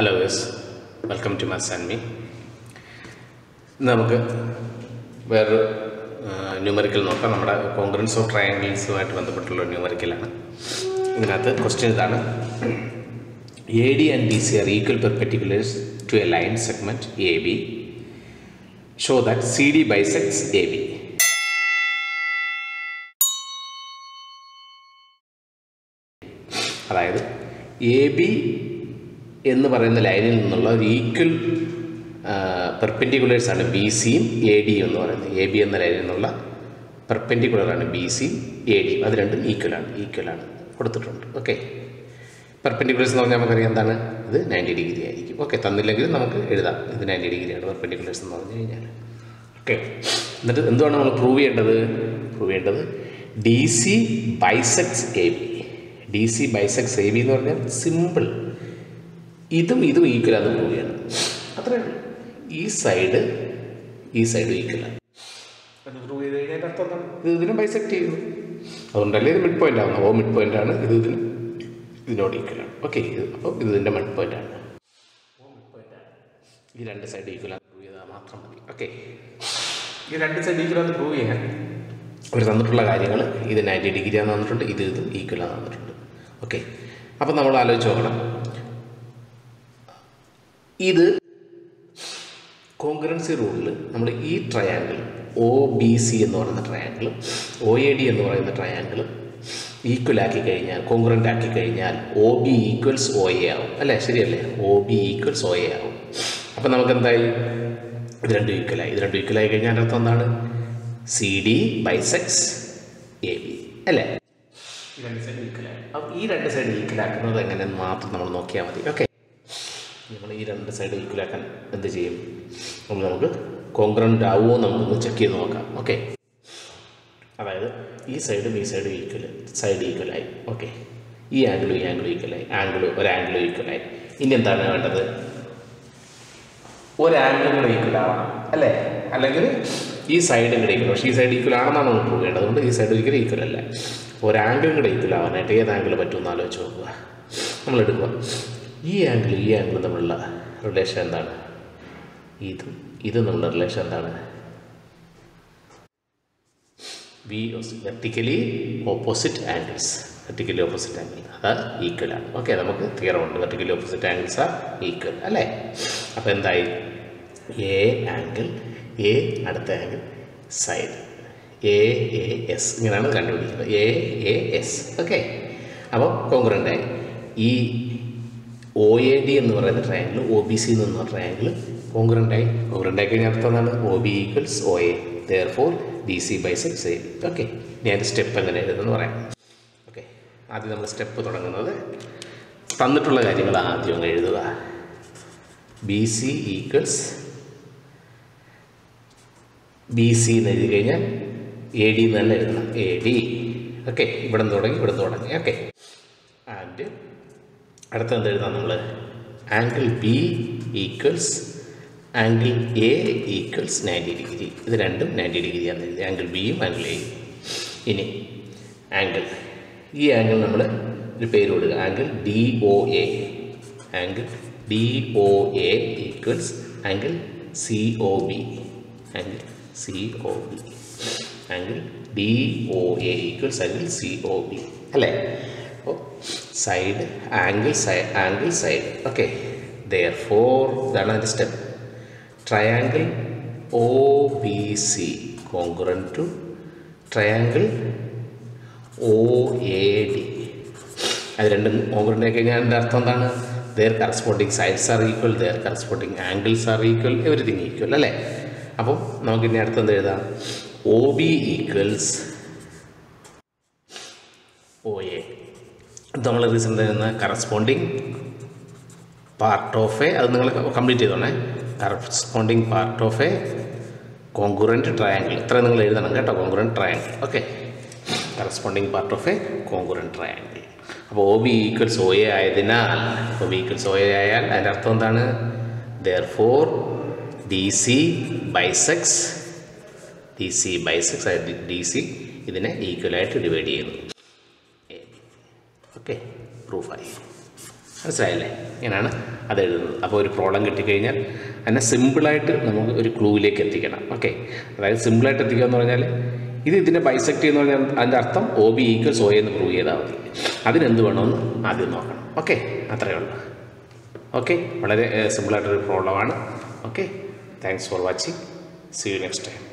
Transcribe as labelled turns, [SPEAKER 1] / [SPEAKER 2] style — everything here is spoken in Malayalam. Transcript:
[SPEAKER 1] Hello yes welcome to maths and me ഇന്ന് നമുക്ക് വേറൊരു ന്യൂമറിക്കൽ നോക്കാം. നമ്മുടെ കോൺഗ്രൻസ് ഓഫ് ട്രയാങ്കിൾസുമായിട്ട് ബന്ധപ്പെട്ടുള്ള ന്യൂമറിക്കലാണ് ഇതിനകത്ത് ക്വസ്റ്റ്യൻ ഇതാണ്. A D and B C are equal perpendiculars to a line segment A B show that C D bisects A B അതായത് എ ബി എന്ന് പറയുന്ന ലൈനിൽ നിന്നുള്ള ഒരു ഈക്വൽ പെർപെൻഡിക്കുലേഴ്സാണ് ബി സിയും എ ഡിയും എന്ന് പറയുന്നത്. എ ബി എന്ന ലൈനിൽ നിന്നുള്ള പെർപെൻഡിക്കുലറാണ് ബി സിയും എ ഡിയും അത് രണ്ടും ഈക്വലാണ് ഈക്വലാണ് കൊടുത്തിട്ടുണ്ട്. ഓക്കെ പെർപെൻഡിക്കുലേഴ്സ് എന്ന് പറഞ്ഞാൽ നമുക്കറിയാം എന്താണ്? ഇത് നയന്റി ഡിഗ്രി ആയിരിക്കും. ഓക്കെ തന്നില്ലെങ്കിലും നമുക്ക് എഴുതാം. ഇത് നയന്റി ഡിഗ്രിയാണ് പെർപെൻഡിക്കുലേഴ്സ് എന്ന് പറഞ്ഞു കഴിഞ്ഞാൽ ഓക്കെ എന്നിട്ട് എന്തുവാണ് നമ്മൾ പ്രൂവ് ചെയ്യേണ്ടത്? പ്രൂവ് ചെയ്യേണ്ടത് D C bisects A B D C bisects A B എന്ന് പറഞ്ഞാൽ സിമ്പിൾ ഇതും ഇതും ഈക്വലാന്ന് പോവുകയാണ്. പ്രൂവ് ചെയ്യണം അത്രേ ഉള്ളൂ. ഈ സൈഡ് ഈ സൈഡ് ഈക്വലാണ് അത് പ്രൂവ് ചെയ്ത് കഴിഞ്ഞാൽ അർത്ഥം എന്താണ്? ഇത് ഇതിനും ബൈസെക്ട് ചെയ്യുന്നു. അതുകൊണ്ടല്ലേ ഇത് മിഡ് പോയിന്റ് ആവുന്നത്. ഓ മിഡ് പോയിന്റ് ആണ് ഇത് ഇതിന് ഇതിനോട് ഈക്വലാണ് ഓക്കെ ഇത് അപ്പോൾ ഇത് ഇതിന്റെ മിഡ് പോയിന്റ് ആണ്. ഓ മിഡ് പോയിന്റ് ആണ് ഈ രണ്ട് സൈഡ് ഈക്വലാണ് പ്രൂവ് ചെയ്താൽ മാത്രം മതി. ഓക്കെ ഈ രണ്ട് സൈഡ് ഈക്വലാന്ന് പ്രൂവ് ചെയ്യാൻ. അവർ തന്നിട്ടുള്ള കാര്യങ്ങൾ ഇത് നയന്റി ഡിഗ്രി ആണെന്ന് തന്നിട്ടുണ്ട് ഇത് ഇതും ഈക്വലാന്ന് തന്നിട്ടുണ്ട്. ഓക്കെ അപ്പം നമ്മൾ ആലോചിച്ച് നോക്കണം. ഇത് കോൺഗ്രൻസി റൂളിൽ നമ്മൾ ഈ ട്രയാങ്കിൾ ഒ ബി സി എന്ന് പറയുന്ന ട്രയാങ്കിൾ ഒ എ ഡി എന്ന് പറയുന്ന ട്രയാങ്കിൾ ഈക്വൽ ആക്കി കഴിഞ്ഞാൽ കോൺഗ്രന്റ് ആക്കി കഴിഞ്ഞാൽ O B equals O A ആവും. അല്ലേ? ശരിയല്ലേ? O B equals O A ആവും. അപ്പം നമുക്ക് എന്തായി? ഇത് രണ്ടും ഈക്വലായി ഇത് രണ്ടും ഈക്വലായി കഴിഞ്ഞാൽ അർത്ഥം എന്താണ്? C D bisects A B അല്ലേ? ഈ രണ്ട് സൈഡ് ഈക്വലായി അപ്പം ഈ രണ്ട് സൈഡ് ഈക്വലാക്കുന്നത് എങ്ങനെയെന്ന് മാത്രം നമ്മൾ നോക്കിയാൽ മതി. ഓക്കെ നമ്മൾ ഈ രണ്ട് സൈഡ് ഈക്വലാക്കാൻ എന്ത് ചെയ്യും? നമ്മൾ നമുക്ക് കോൺഗ്രന്റ് ആവുമോ നമുക്കൊന്ന് ചെക്ക് ചെയ്ത് നോക്കാം. ഓക്കെ അതായത് ഈ സൈഡും ഈ സൈഡും ഈക്വൽ സൈഡ് ഈക്വലായി ഓക്കെ ഈ ആംഗിളും ഈ ആംഗിളും ഈക്വലായി ആംഗിൾ ഒരു ഈക്വലായി ഇനി എന്താണ് വേണ്ടത്? ഒരു ആംഗിളും കൂടെ ഈക്വൽ ആവണം. അല്ലേ? അല്ലെങ്കിൽ ഈ സൈഡും കൂടെ ഈക്വൽ പക്ഷേ ഈ സൈഡ് ഈക്വൽ ആണെന്നാണ് നമ്മൾ പ്രൂവ് ചെയ്യേണ്ടത് അതുകൊണ്ട് ഈ സൈഡ് ഒരിക്കലും ഈക്വൽ അല്ല. ഒരു ആംഗിളും കൂടെ ഈക്വൽ ആവാനായിട്ട് ഏത് ആംഗിൾ പറ്റുമെന്ന് ആലോചിച്ച് നോക്കുക. നമ്മൾ എടുക്കുക. ഈ ആംഗിൾ ഈ ആംഗിൾ തമ്മിലുള്ള റിലേഷൻ എന്താണ്? ഇതും ഇതും തമ്മിലുള്ള റിലേഷൻ എന്താണ്? We vertically opposite angles vertically opposite angle അത് ഈക്വൽ ആണ്. ഓക്കെ നമുക്ക് തിയറം ഉണ്ട് vertically opposite angles are equal അല്ലേ? അപ്പോൾ എന്തായി? എ ആംഗിൾ എ അടുത്ത angle side A A S ഇങ്ങനെയാണ് കണ്ടുപിടിക്കുന്നത്. എ എ എസ് ഓക്കെ അപ്പോൾ കോൺഗ്രന്റായി ഈ ഒ എ ഡി എന്ന് പറയുന്ന ട്രയാങ്കിൾ ഒ ബി സി എന്ന് പറഞ്ഞ ട്രയാങ്കിൾ കോൺഗ്രന്റായി കോൺഗ്രന്റായി കഴിഞ്ഞാൽ അർത്ഥം എന്താണ് O B equals O A therefore D C bisects A okay ഞാൻ സ്റ്റെപ്പ് എങ്ങനെ എഴുതുന്നു പറയാം. ഓക്കെ ആദ്യം നമ്മൾ സ്റ്റെപ്പ് തുടങ്ങുന്നത് തന്നിട്ടുള്ള കാര്യങ്ങൾ ആദ്യം അങ്ങ് എഴുതുക. B C equals B C എന്ന് എഴുതി കഴിഞ്ഞാൽ എ ഡി എന്ന് തന്നെ എഴുതണം. എ ഡി ഓക്കെ ഇവിടെ നിന്ന് തുടങ്ങി ഇവിടെ നിന്ന് തുടങ്ങി. ഓക്കെ ആൻഡ് അടുത്ത എന്ത് എഴുതാം നമ്മൾ angle B equals angle A equals ninety degree ഇത് രണ്ടും നയന്റി ഡിഗ്രിയാണ് എഴുതി ആംഗിൾ ബിയും ആംഗിൾ എയും ഇനി ആംഗിൾ ഈ ആംഗിൾ നമ്മൾ ഒരു പേര് കൊടുക്കുക. Angle D O A angle D O A equals angle C O B angle C O B angle D O A equals angle C O B അല്ലേ? അപ്പോൾ side angle side angle side okay therefore ഇതാണ് അതിന്റെ step triangle O B C congruent to triangle O A D അത് രണ്ടും കോൺഗ്രന്റ് കഴിഞ്ഞാൽ അതിന്റെ അർത്ഥം എന്താണ്? Their corresponding sides are equal their corresponding angles are equal everything equal അല്ലേ? അപ്പം നമുക്ക് ഇനി അടുത്തെന്ത് എഴുതാം? O B equals O A നമ്മൾ റീസെന്റ് തരുന്ന കറസ്പോണ്ടിങ് പാർട്ട് ഓഫ് എ അത് നിങ്ങൾ complete ചെയ്തോണേ. Corresponding part of a congruent triangle ഇത്ര നിങ്ങൾ എഴുതണം കേട്ടോ congruent triangle okay corresponding part of a congruent triangle അപ്പോൾ O B equals O A ആയതിനാൽ O B equals O A ആയാൽ അതിന്റെ അർത്ഥം എന്താണ്? Therefore D C bisects D C bisects D C ഇതിനെ ഈക്വലായിട്ട് ഡിവൈഡ് ചെയ്യുന്നു. പ്രൂഫായി മനസ്സിലായല്ലേ? ഇങ്ങനെയാണ് അത് എഴുതുന്നത്. അപ്പോൾ ഒരു പ്രോബ്ലം കിട്ടിക്കഴിഞ്ഞാൽ അതിനെ സിമ്പിളായിട്ട് നമുക്ക് ഒരു ക്ലൂവിലേക്ക് എത്തിക്കണം. ഓക്കെ അതായത് സിമ്പിളായിട്ട് എത്തിക്കുക എന്ന് പറഞ്ഞാൽ ഇത് ഇതിന്റെ ബൈസെക്ട് എന്ന് പറഞ്ഞാൽ അതിന്റെ അർത്ഥം ഒ ബി ഈക്വൽസ് ഒ എന്ന് പ്രൂവ് ചെയ്താൽ മതി. അതിനെന്ത് വേണമെന്ന് ആദ്യം നോക്കണം. ഓക്കെ അത്രയേ ഉള്ളൂ. ഓക്കെ വളരെ സിമ്പിളായിട്ടൊരു പ്രോബ്ലമാണ് okay thanks for watching see you next time